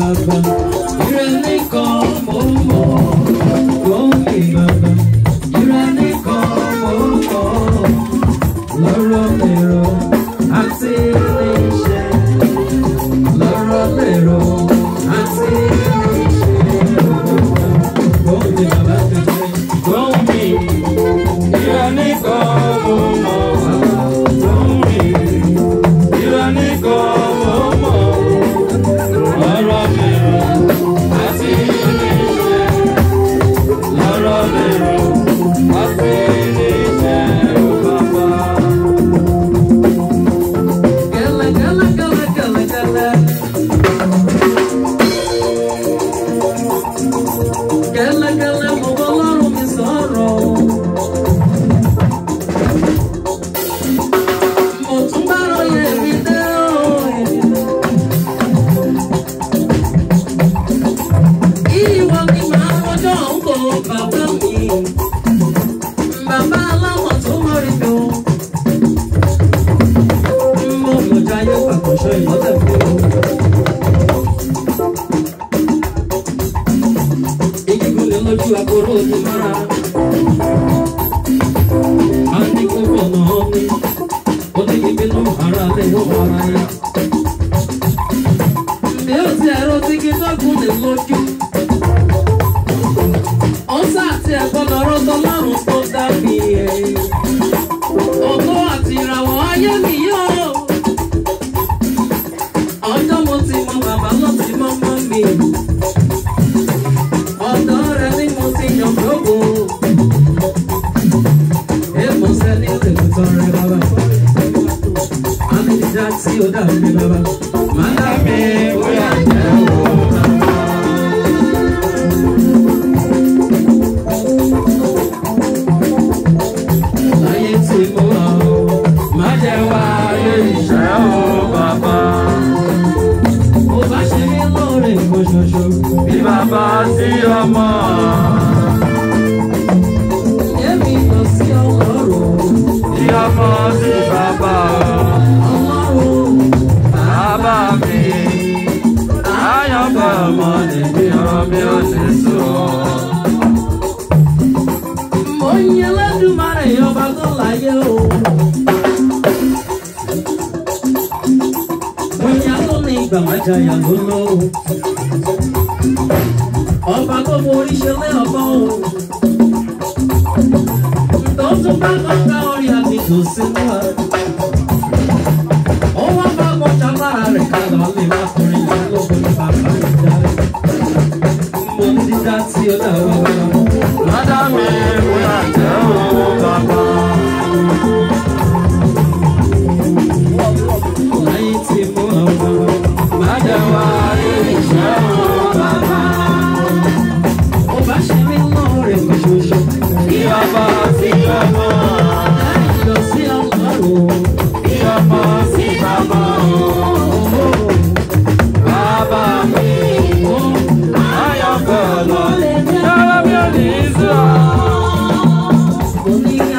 baba, you really call oh, oh. lójú àkóró ti mọ́ra. a ní kó fọ̀nà ọ́nì oníyìnbínú ara lè yọ ara rẹ̀. mi ò ti ẹ̀rọ tí kí tọ́gùn tí ó dàbí mi bàbá. Màdá mi bóyá jẹ́ wò. Láyé tí mo wà o, má jẹ́ wá lé ìṣẹ́ o bàbá. Mo bá ṣe ní lóore mo ṣoṣo, bí bàbá sí ọmọ. Yẹ́mi lọ sí ọlọ́run, bí ọmọ sí bàbá. الرحمن بربع الإسراء Oyin Elédùmarè ọba tó láyé o. Oyin tó ní ìgbàmájà yàgò lọ o. Ọba tó forí ṣe lé ọgbọ́n o. you love. You.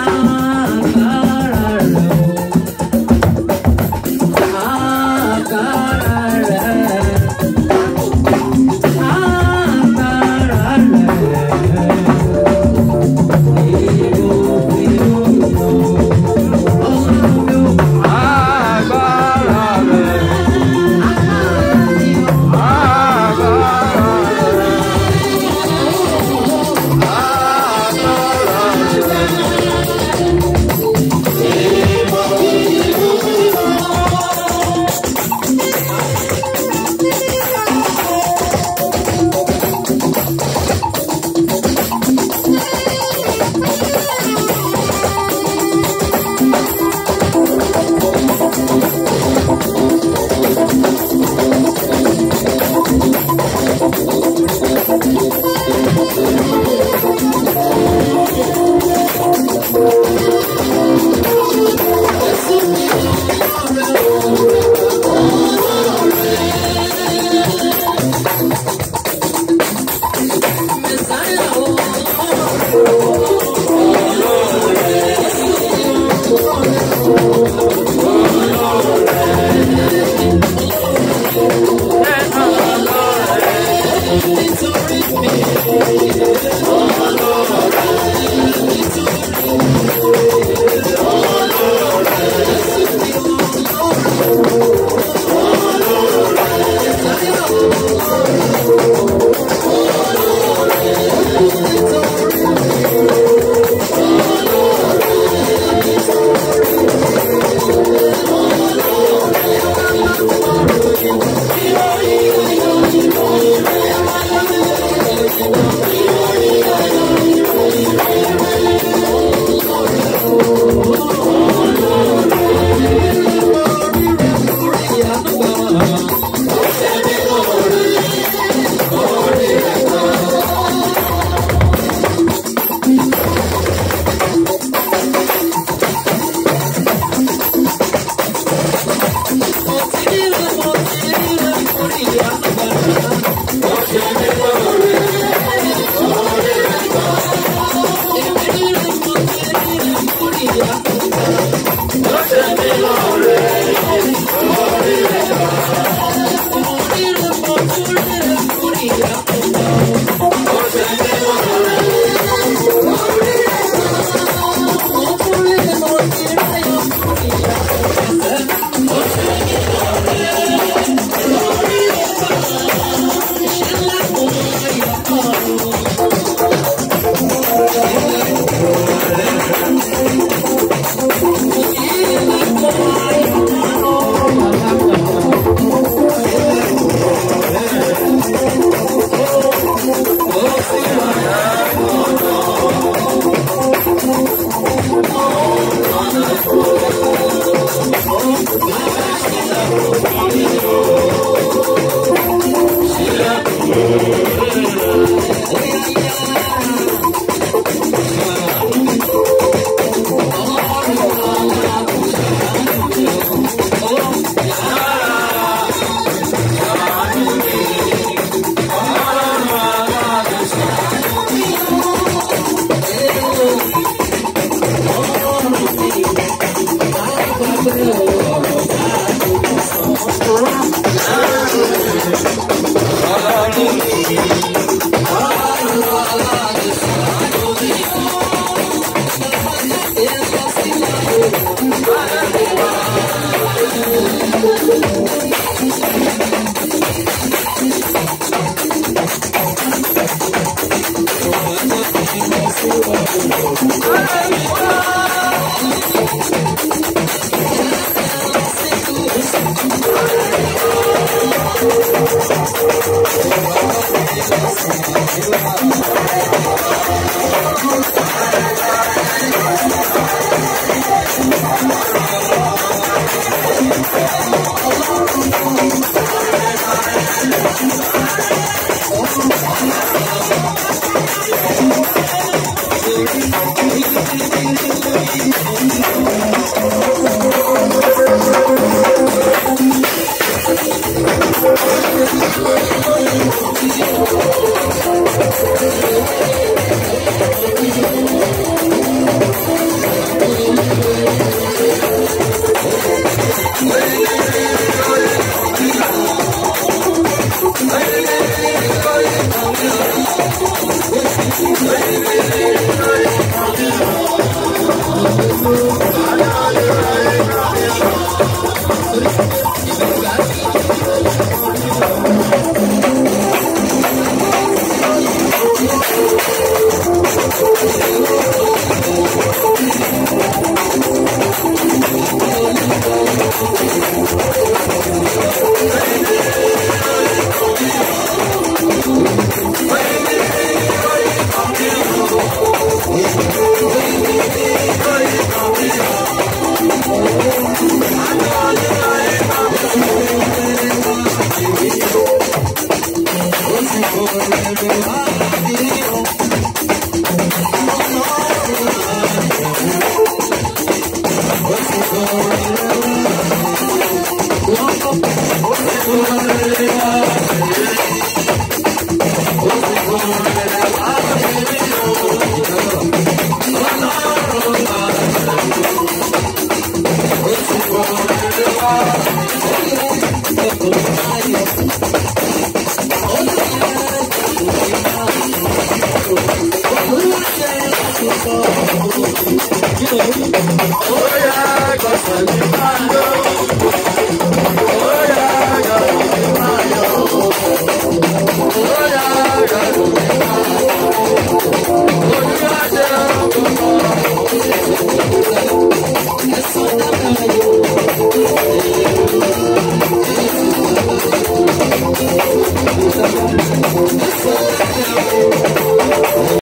Oh, Oh,